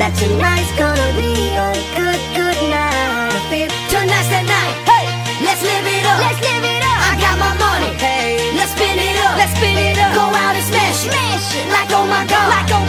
That tonight's gonna be a good, good night. I feel tonight's the night. Hey, let's live it up. Let's live it up. I got my money. Hey, let's spin it up. Let's spin it up. Go out and smash it. Smash it. Like oh my god. Like oh